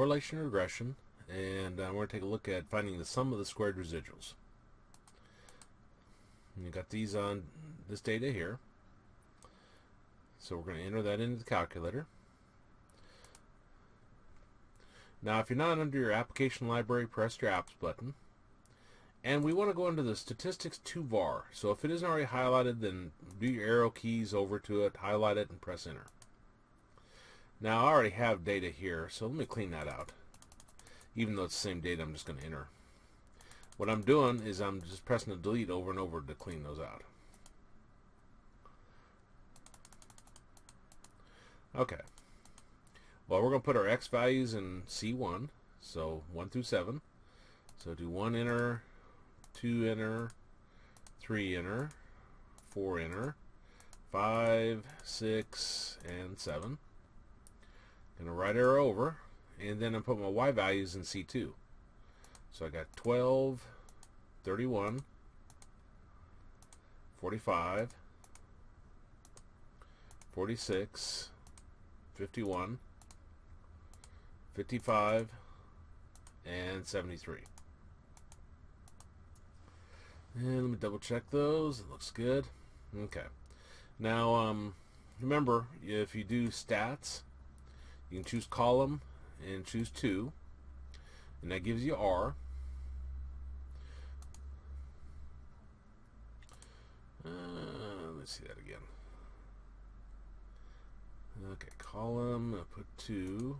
correlation regression, and we're going to take a look at finding the sum of the squared residuals. And you got these on this data here. So we're going to enter that into the calculator. Now, if you're not under your application library, press your apps button. And we want to go into the statistics 2var. So if it isn't already highlighted, then do your arrow keys over to it, highlight it, and press enter. Now, I already have data here, so let me clean that out. Even though it's the same data, I'm just going to enter. What I'm doing is I'm just pressing the delete over and over to clean those out. Okay. Well, we're going to put our x values in C1, so 1 through 7. So do 1 enter, 2 enter, 3 enter, 4 enter, 5, 6, and 7. Gonna right arrow over, and then I put my y values in C2. So I got 12, 31, 45, 46, 51, 55, and 73. And let me double check those. It looks good. Okay. Now, um, remember, if you do stats, you can choose column and choose 2. And that gives you R. Uh, let's see that again. Okay, column, I put 2.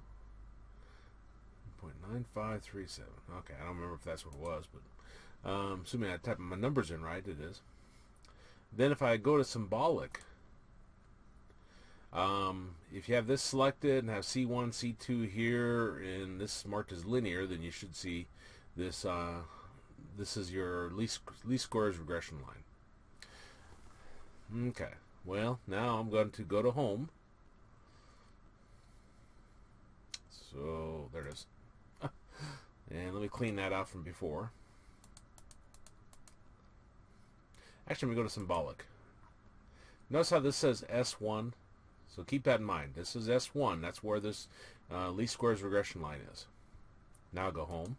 0.9537. Okay, I don't remember if that's what it was, but um, assuming I type my numbers in right, it is. Then if I go to symbolic, um, if you have this selected and have C1, C2 here, and this marked as linear, then you should see this. Uh, this is your least least squares regression line. Okay. Well, now I'm going to go to home. So there it is. and let me clean that out from before. Actually, let me go to symbolic. Notice how this says S1 so keep that in mind. This is S1. That's where this uh, least squares regression line is. Now I'll go home.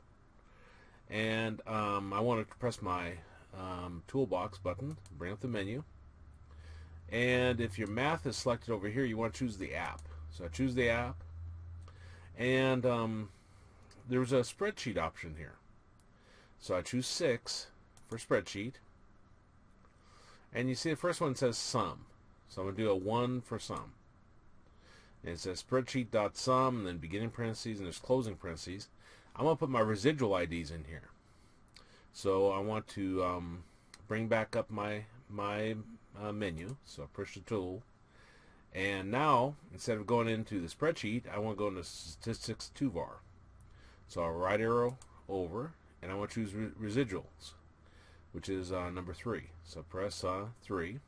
And um, I want to press my um, toolbox button, bring up the menu. And if your math is selected over here, you want to choose the app. So I choose the app. And um, there's a spreadsheet option here. So I choose 6 for spreadsheet. And you see the first one says sum. So I'm going to do a 1 for sum. And it says spreadsheet.sum, and then beginning parentheses, and there's closing parentheses. I'm going to put my residual IDs in here. So I want to um, bring back up my, my uh, menu. So I push the tool. And now, instead of going into the spreadsheet, I want to go into statistics 2var. So I'll right arrow over, and I want to choose re residuals, which is uh, number 3. So press uh, 3.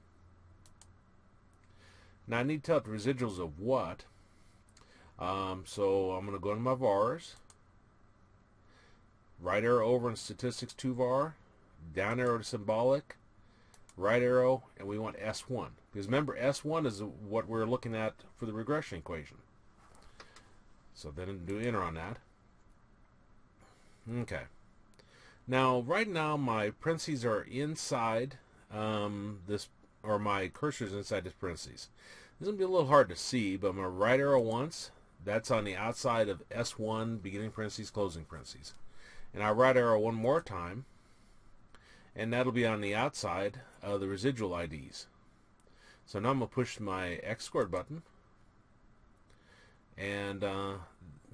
Now I need to tell the residuals of what. Um, so I'm going to go into my vars. Right arrow over in statistics 2 var. Down arrow to symbolic. Right arrow, and we want S1. Because remember, S1 is what we're looking at for the regression equation. So then do enter on that. Okay. Now, right now, my parentheses are inside um, this or my cursor's inside this parentheses. This is going to be a little hard to see, but I'm going to right arrow once. That's on the outside of S1, beginning parentheses, closing parentheses. And I right arrow one more time, and that'll be on the outside of the residual IDs. So now I'm going to push my X squared button, and uh,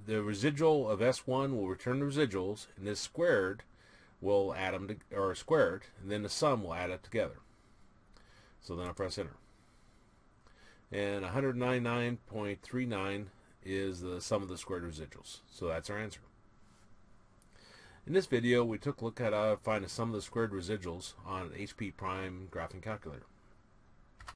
the residual of S1 will return the residuals, and this squared will add them to, or squared, and then the sum will add it together. So then I press enter. And 199.39 is the sum of the squared residuals. So that's our answer. In this video, we took a look at how to find the sum of the squared residuals on an HP Prime graphing calculator.